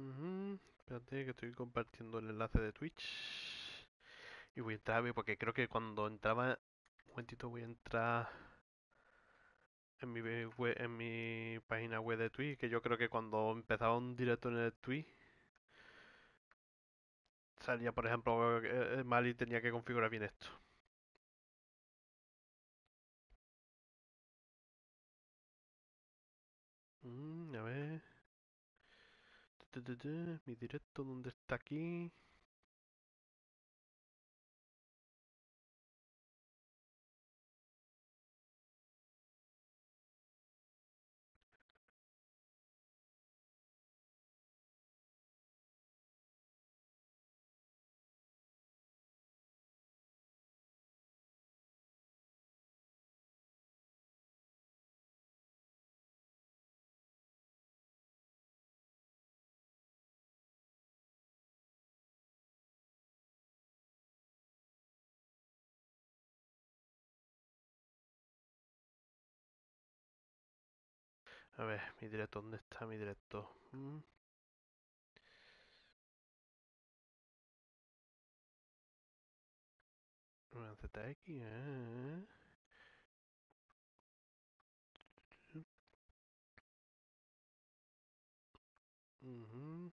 Ujú, Espérate que estoy compartiendo el enlace de Twitch. Y voy a entrar, porque creo que cuando entraba... Un momentito, voy a entrar en mi, en mi página web de Twitch, que yo creo que cuando empezaba un directo en el Twitch, salía, por ejemplo, eh, eh, mal y tenía que configurar bien esto. Mm, a ver. Mi directo, ¿dónde está aquí? A ver, mi directo, ¿dónde está mi directo? Mm, ZX, eh. Ujú,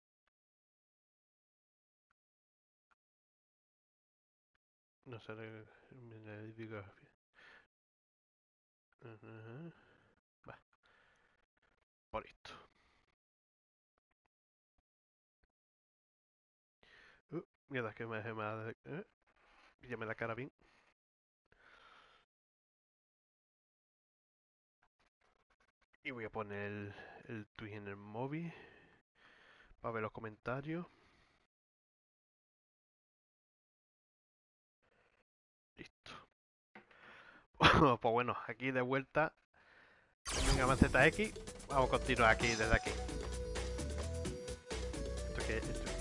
No sé, le- me le digo, Ujú, Va, por esto. Uh, mierda, que me dejé más. Eh, la cara bien. Y voy a poner el, el tweet en el móvil para ver los comentarios. Listo. pues bueno, aquí de vuelta. Venga, más ZX. Vamos a continuar aquí, desde aquí. Esto. Esto,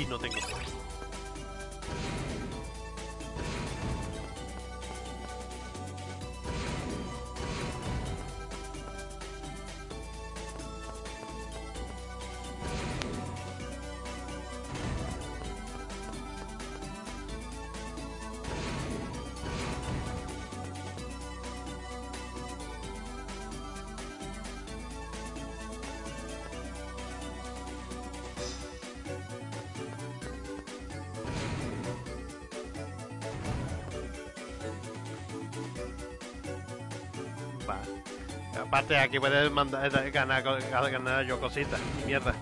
Y no tengo. Aquí puedes mandar, ganar, ganar yo cositas. Mierda.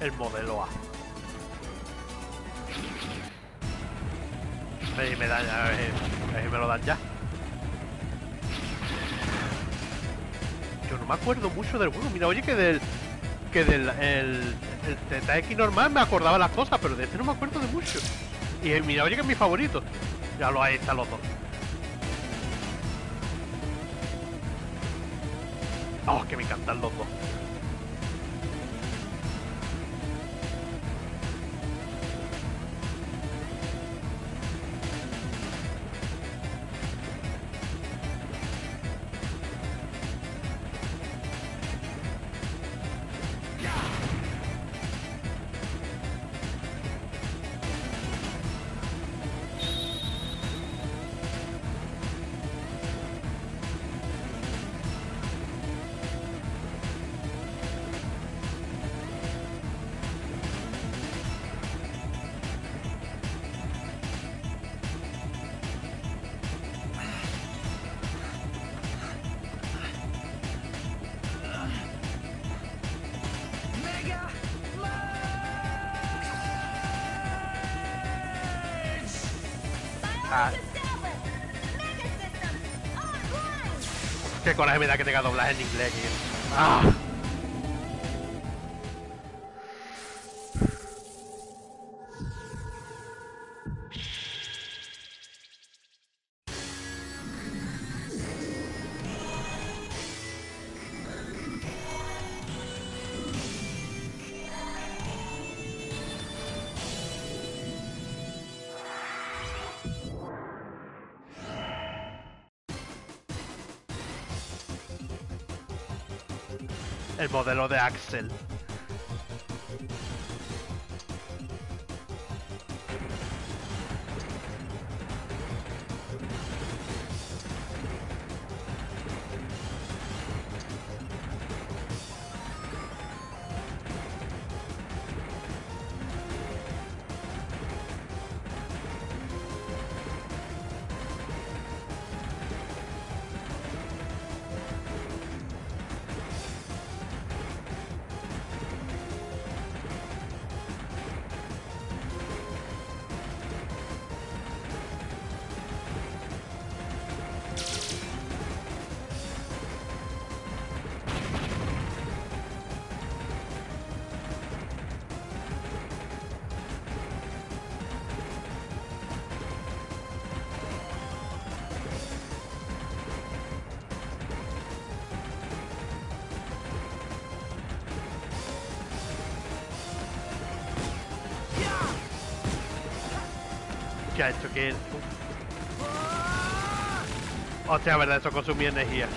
El modelo A. Ahí me dan a a me lo dan ya. Yo no me acuerdo mucho del juego. Mira, oye que del que del el, el TTX normal me acordaba las cosas, pero de este no me acuerdo de mucho. Y eh, mira, oye que es mi favorito. Ya lo ahí están los dos. Oh, que me encantan los dos. Que tenga doblaje en inglés. Ah. Modelo de Axel. ¿Qué ha hecho? que Hostia, verdad, eso consumía energía.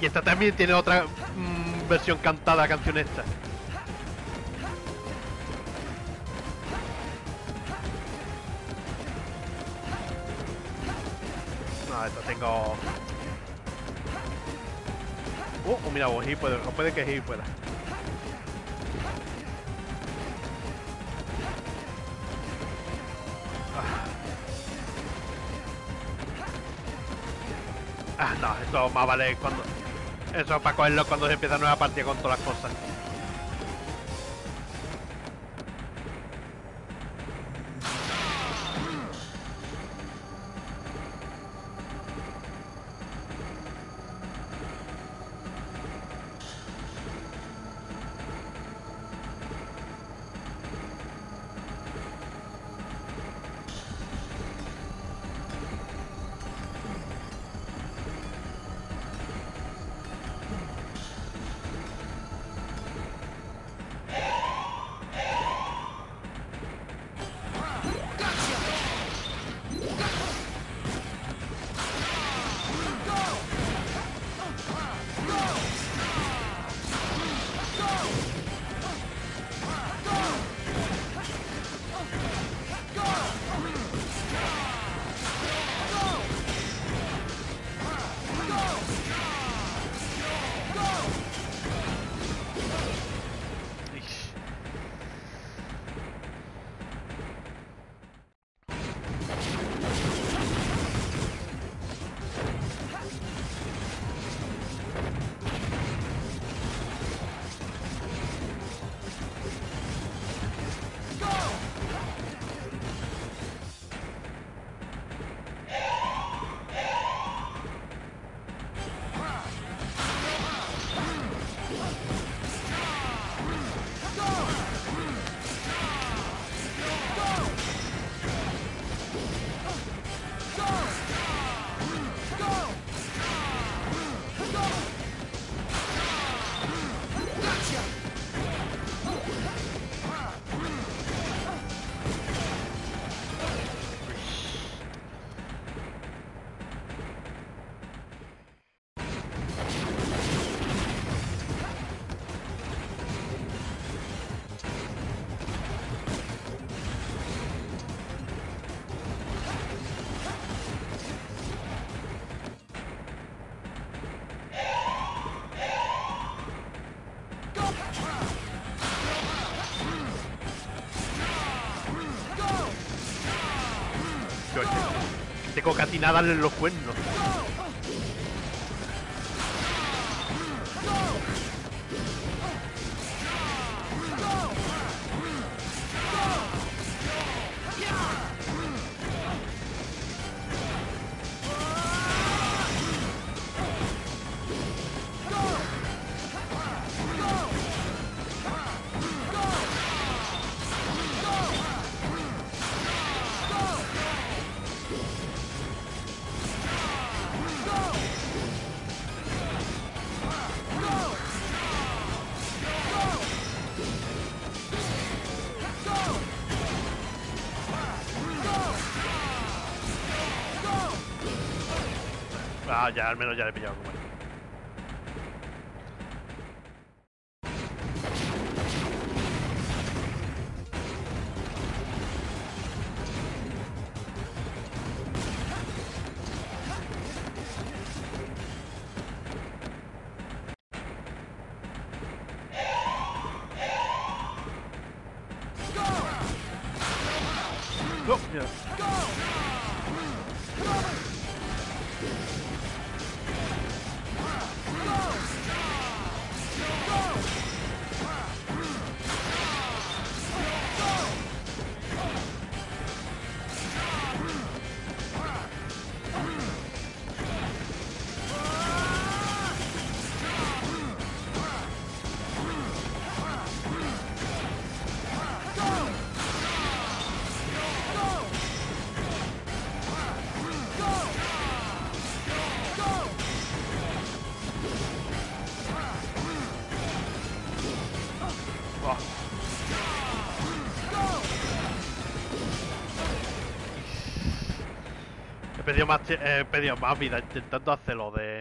Y esta también tiene otra mm, versión cantada, canción esta. No, esta tengo... Uh, oh, mira, vos, puede, o puede que sí pueda. Ah, no, esto más vale cuando... Eso es para cogerlo cuando se empieza nueva partida con todas las cosas. Que tengo que atinar a darle los cuernos. Ya, al menos ya le he pillado como es. No, mira. Close. Más, tie- he perdido más vida intentando hacerlo de...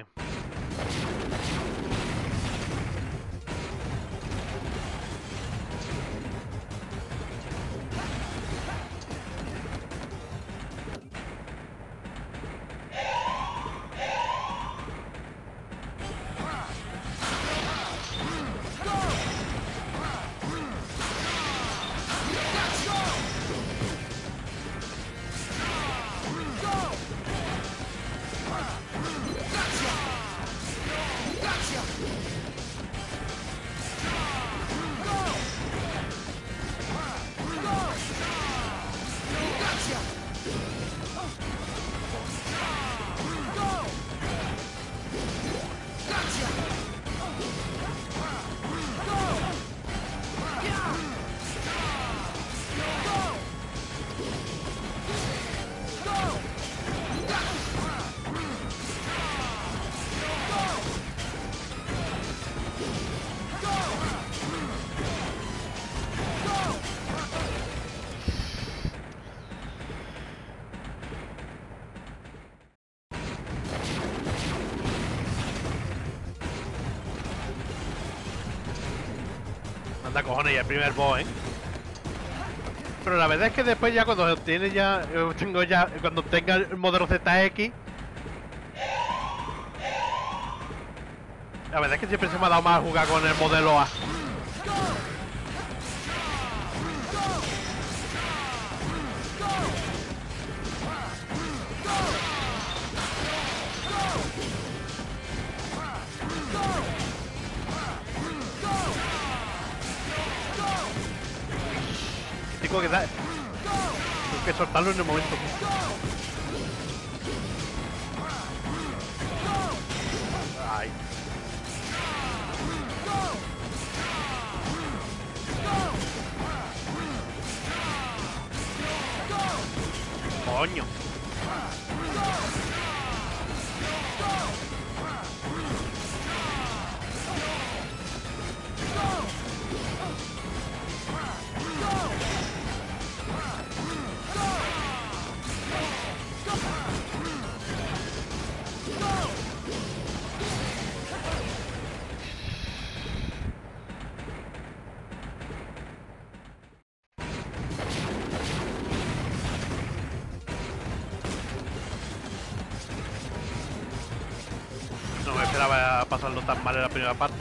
Anda cojones y el primer boss, ¿eh? Pero la verdad es que después ya cuando tiene ya tengo ya cuando tenga el modelo ZX La verdad es que siempre se me ha dado más jugar con el modelo A. Tengo que soltarlo en el momento. Ay. Primera parte.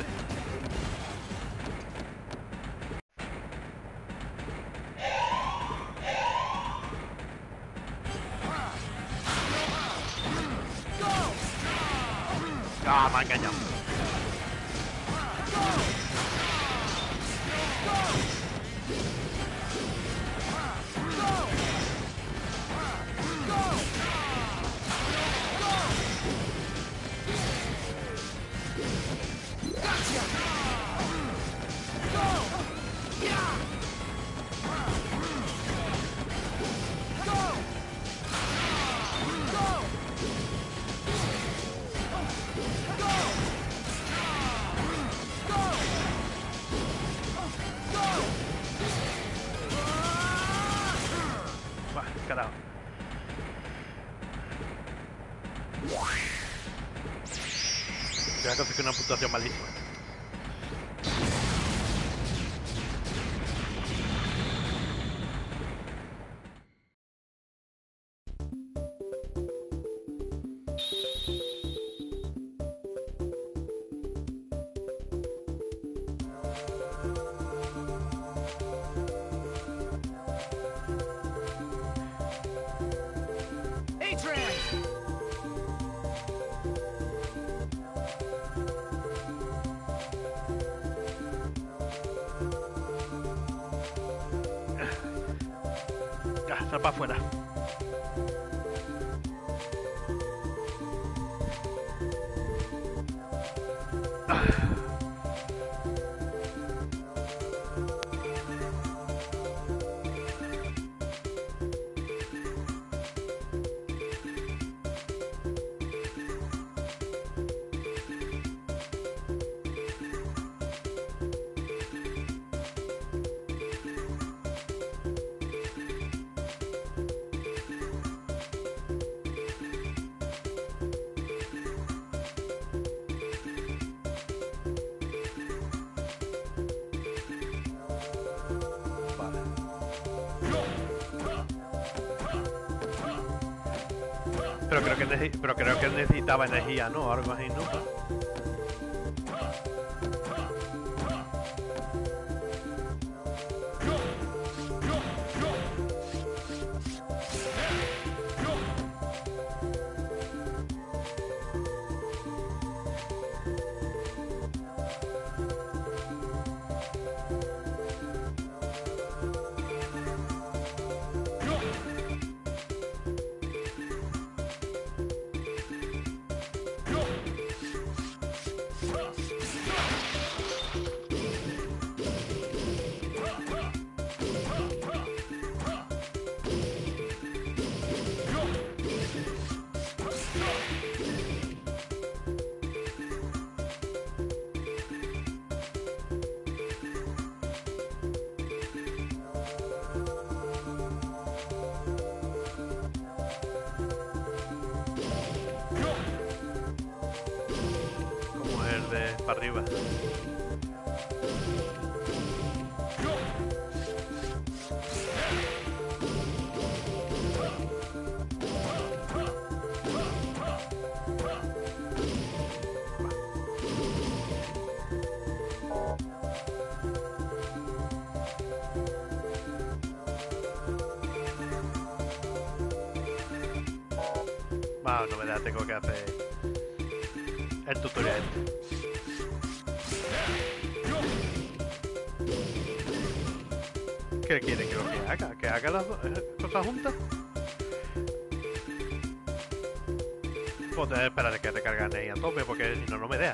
Conseguir una puntuación malísima. Pero creo que necesitaba energía, ¿no? Para no me da, tengo que hacer el tutorial. ¿Qué quiere que lo que haga? ¿Que haga las eh, cosas juntas? Pues debe esperar a que recarga energía a tope porque si no, no me deja.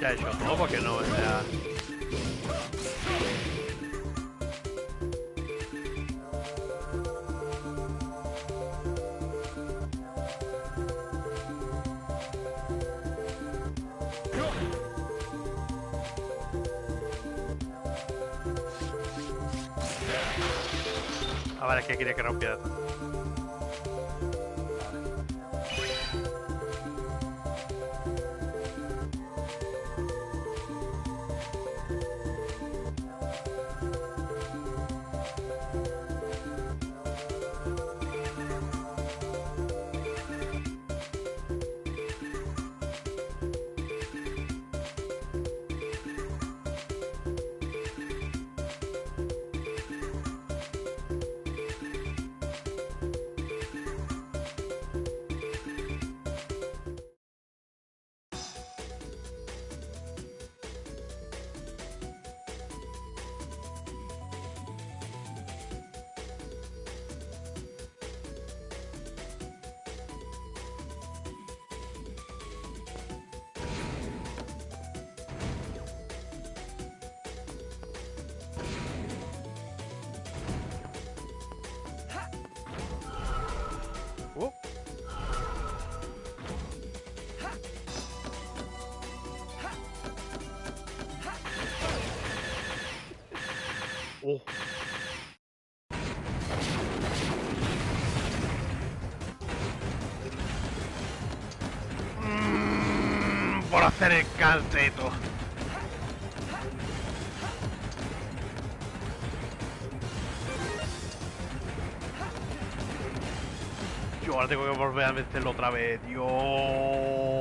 Ya he hecho todo porque no sea... Ah, vale, es que quería que rompiera. Oh. Mm, por hacer el calceto. Yo ahora tengo que volver a vencerlo otra vez, Dios.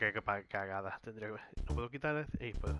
Qué, qué pa- cagada. Tendría que... ¿No puedo quitar. Ey, puedo.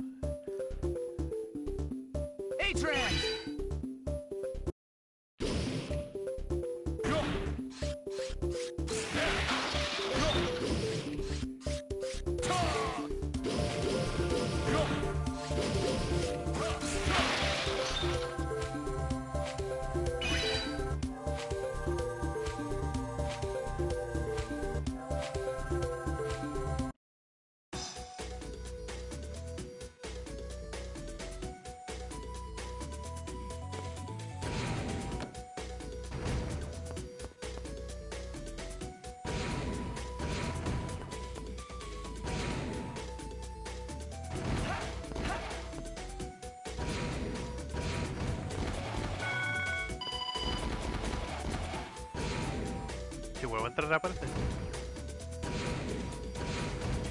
Si vuelvo a entrar, reaparece.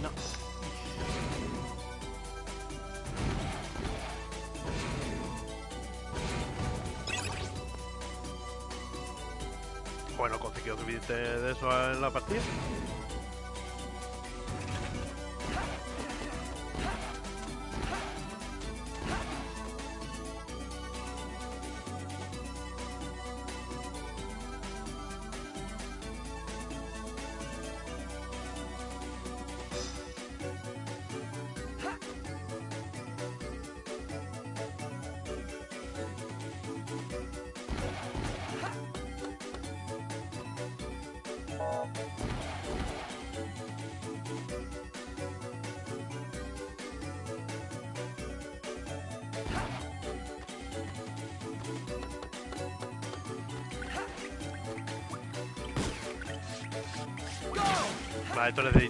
No. Bueno, consiguió subirte de eso en la partida.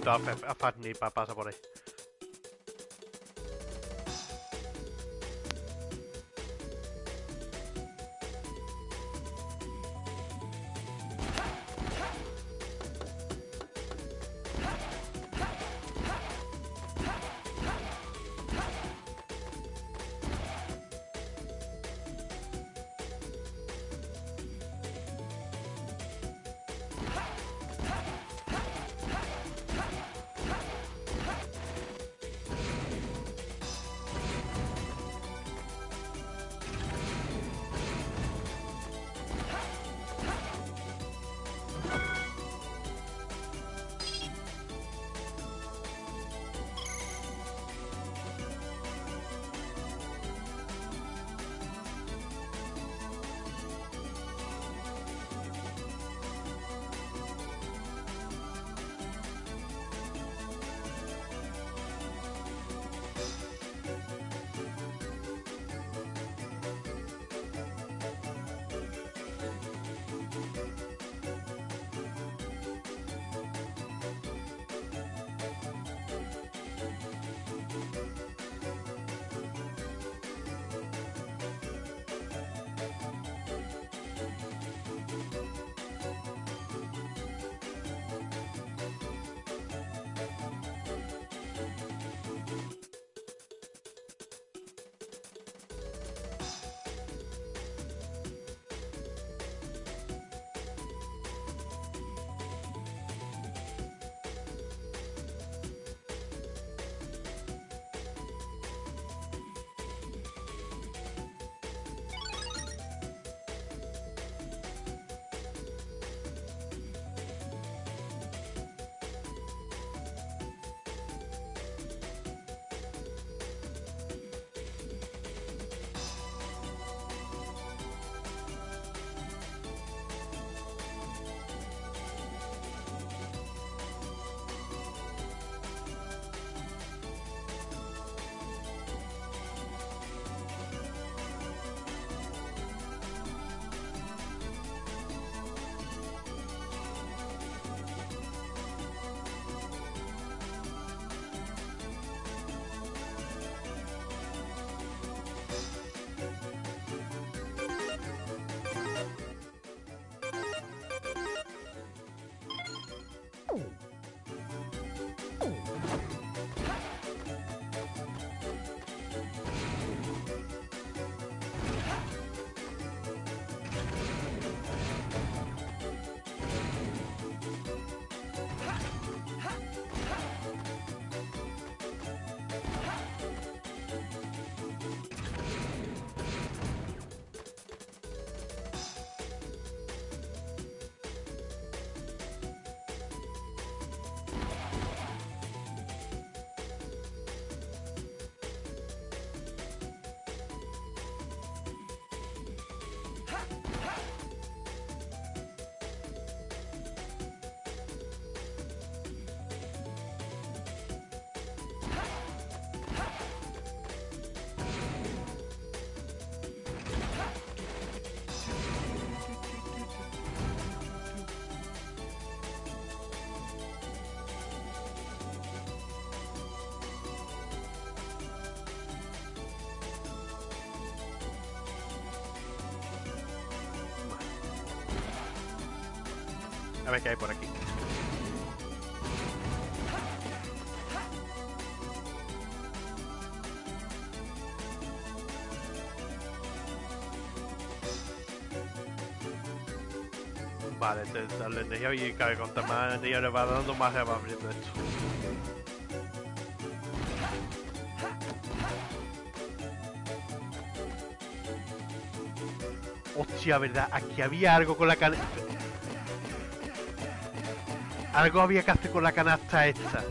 Vale, esto necesito a, Fe- a Fafnir para pasar por ahí. A ver qué hay por aquí. Vale, te darle energía y vez cuanto más energía le va dando, más se va abriendo esto. Hostia, ¿verdad? Aquí había algo con la canasta. Algo había que hacer con la canasta esta.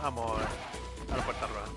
Vamos a la puerta rueda.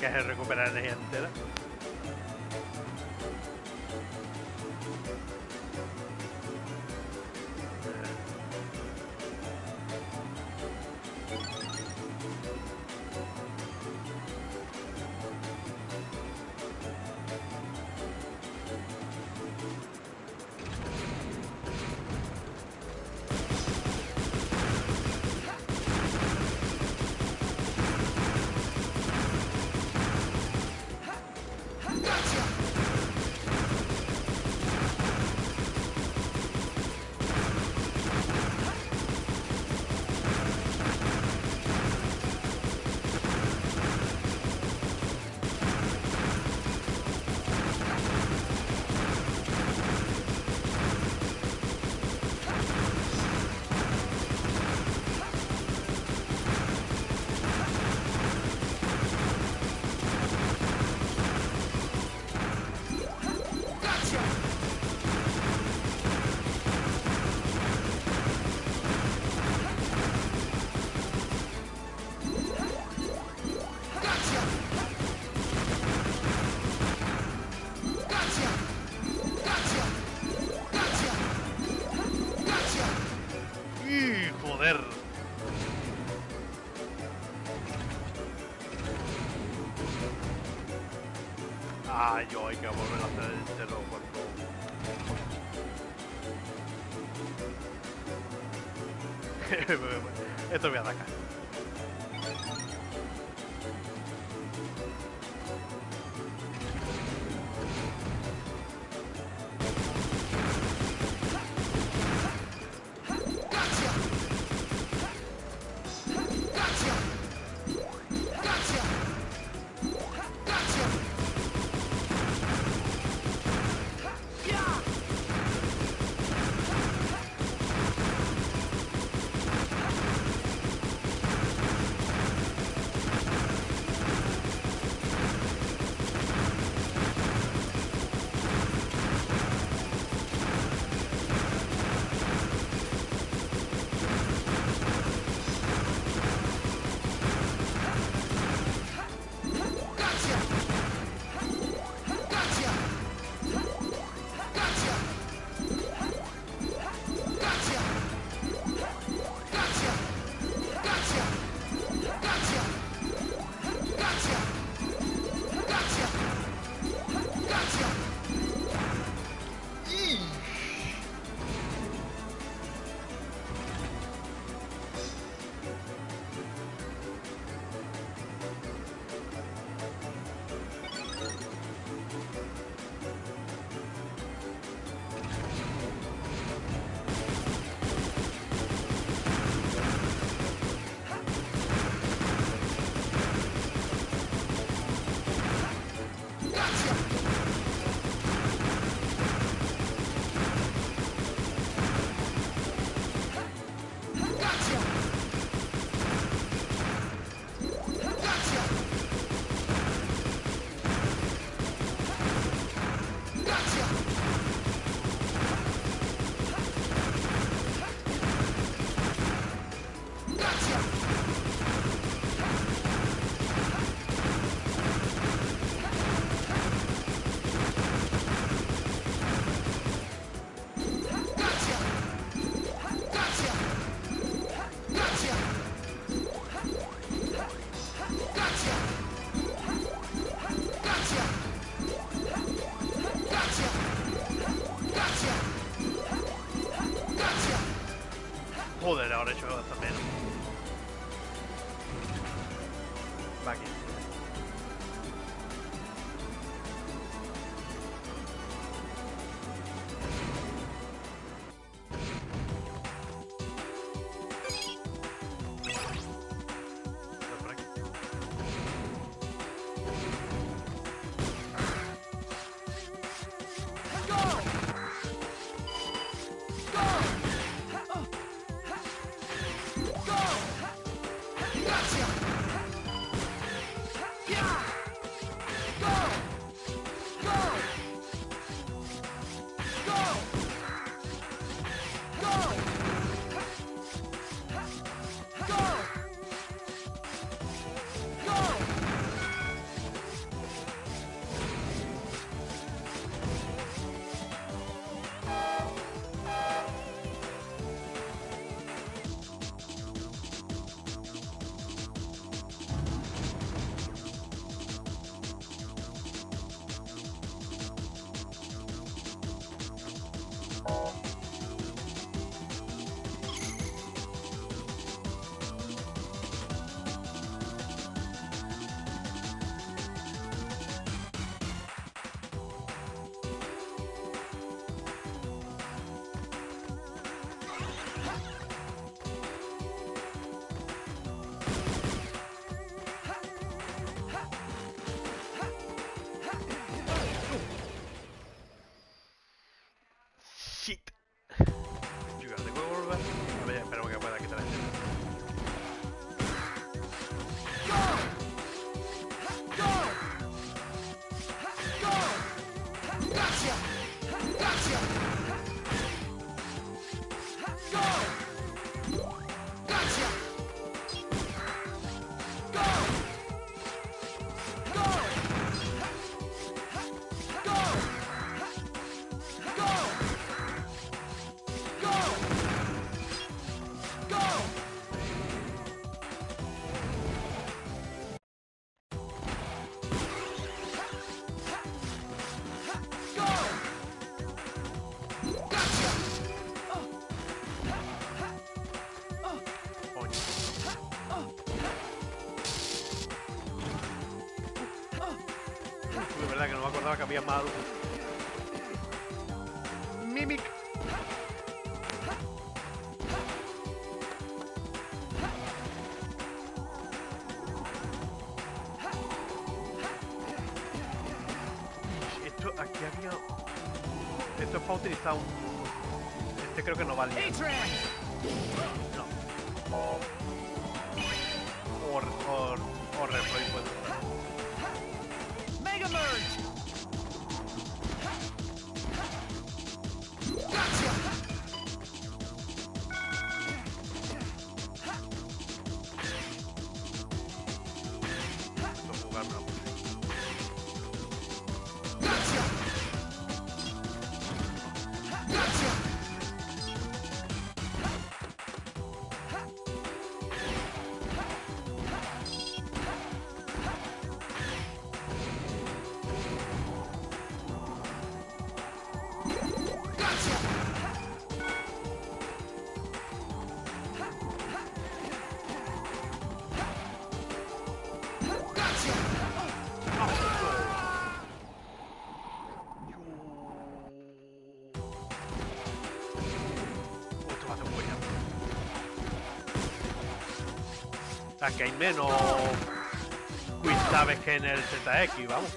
Que se recupera la energía entera. Más. Mimic. Esto, aquí había... Esto es para utilizar un... Este creo que no vale. O sea, que hay menos quiz sabes que en el ZX, vamos.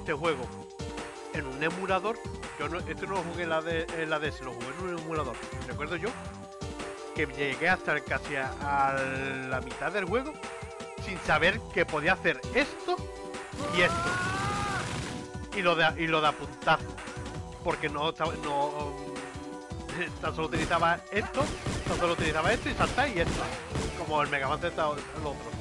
Este juego en un emulador, yo no, este no lo jugué en la, de, en la DS, lo jugué en un emulador. Recuerdo yo que llegué hasta casi a, la mitad del juego sin saber que podía hacer esto y esto. Y lo de, y lo de apuntar. Porque no, no tan solo utilizaba esto, tan solo utilizaba esto y saltar y esto. Como el Mega Man el otro.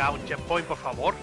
haga un checkpoint, por favor.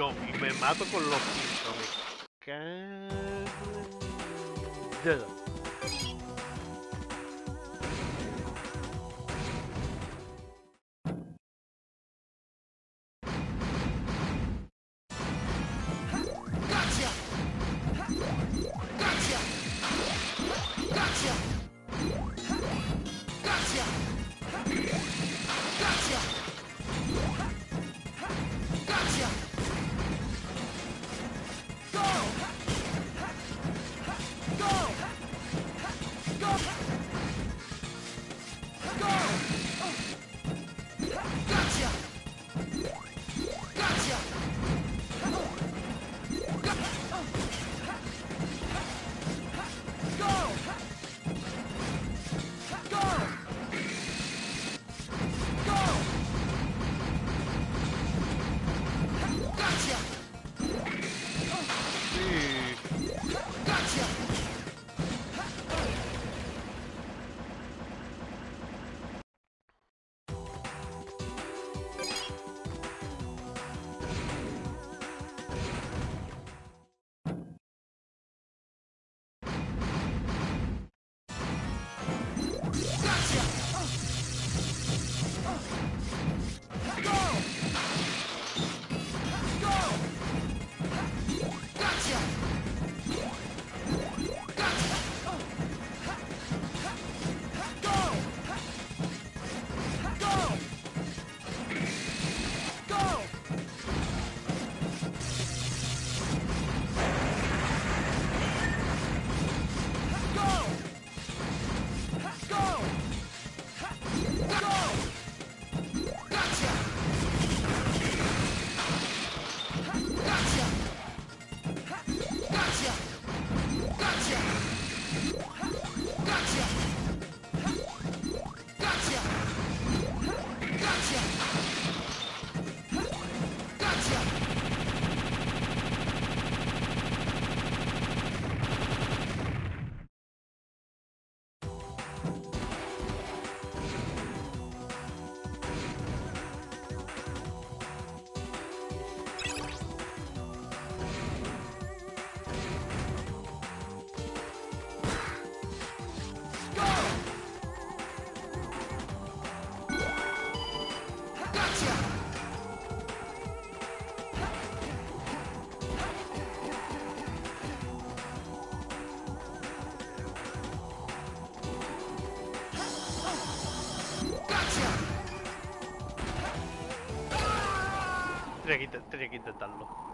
yo me mato con los Oh! Tenía que, intentarlo.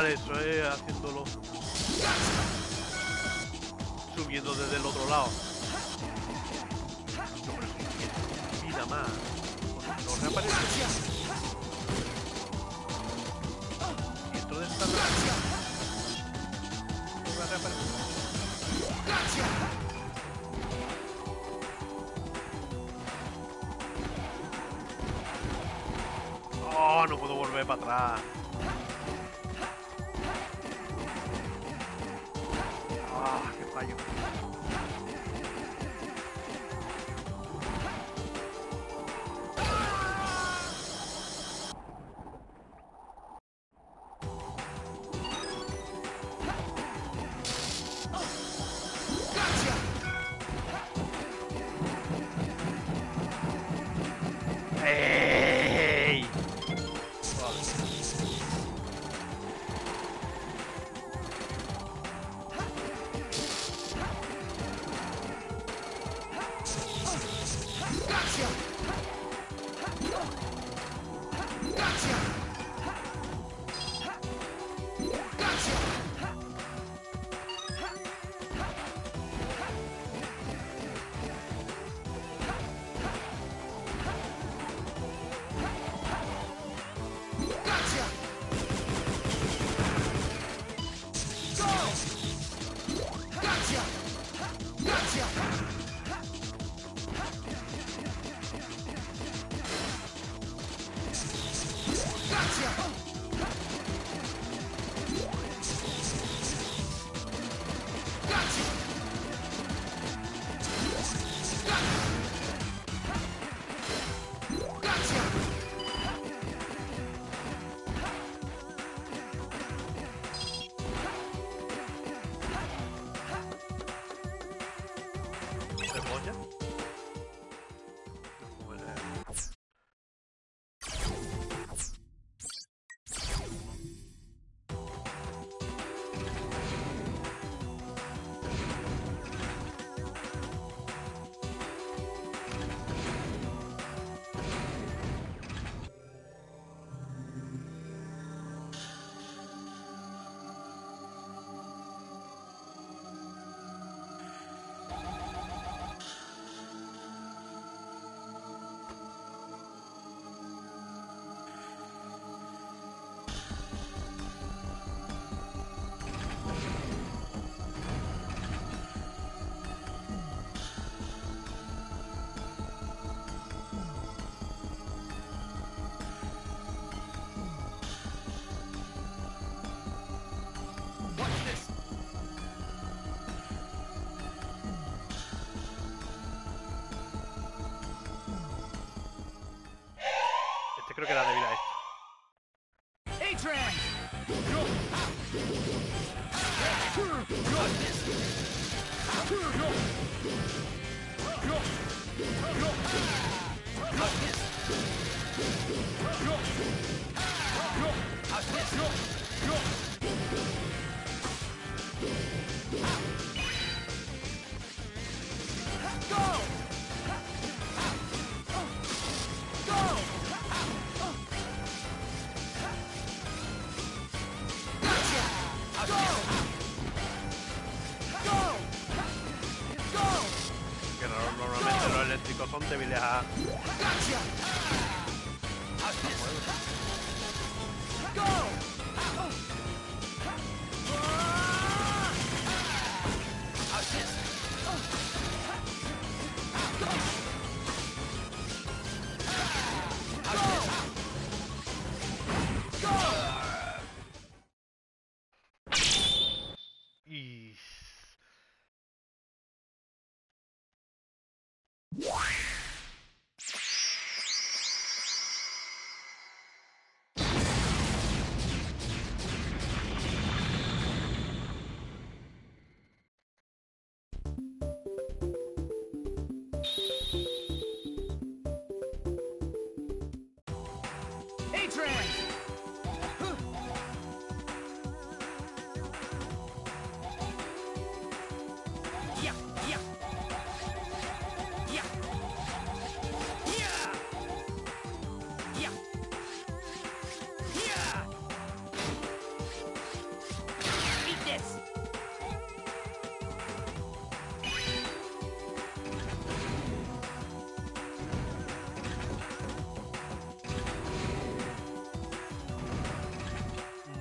Ah, vale, eso es ¡Ey!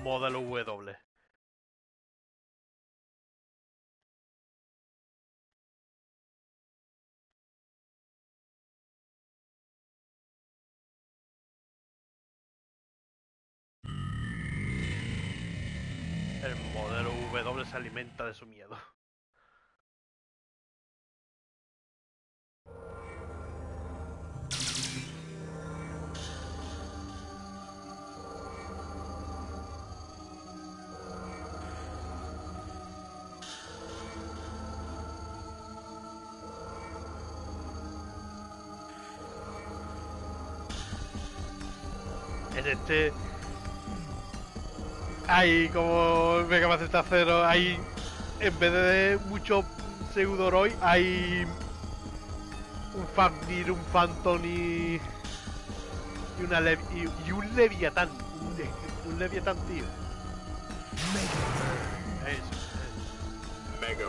Modelo W. El modelo W se alimenta de su miedo. Este hay como Mega Man Z0 hay en vez de mucho Pseudoroid hay un Fafnir, un Phantom y y una Lev- y, un Leviatán, un, Le- un Leviatán tío. Eso, eso. Mega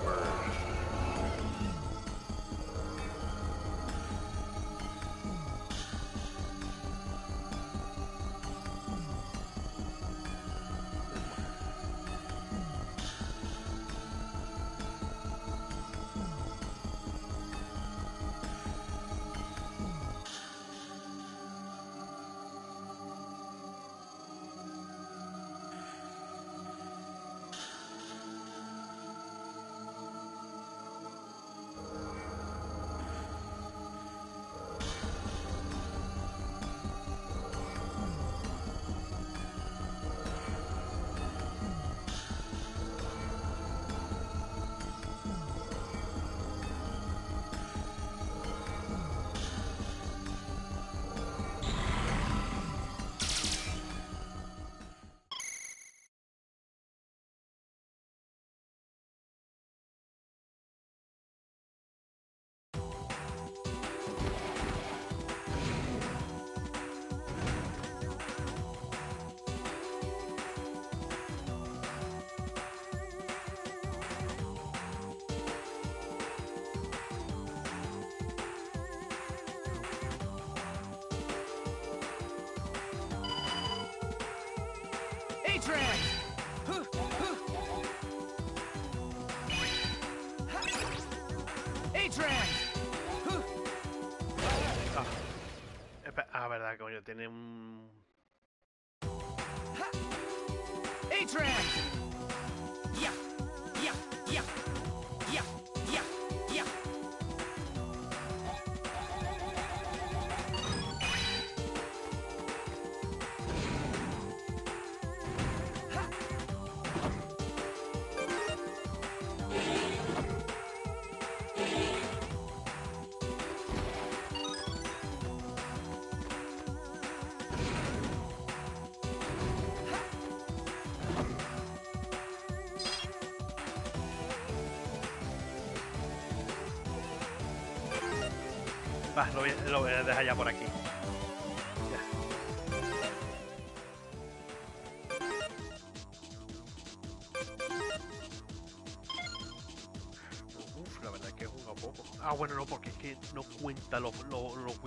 Lo voy, a- dejar ya por aquí. Uf, la verdad es que he jugado poco. Ah, bueno, no, porque es que no cuenta los, los, los.